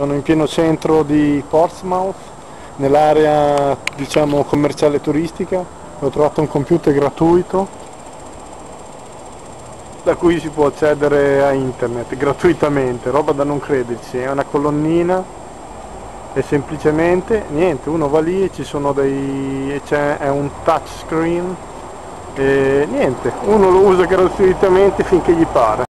Sono in pieno centro di Portsmouth, nell'area diciamo commerciale turistica, ho trovato un computer gratuito da cui si può accedere a internet gratuitamente, roba da non crederci, è una colonnina e semplicemente niente, uno va lì e ci sono dei c'è un touchscreen e niente, uno lo usa gratuitamente finché gli pare.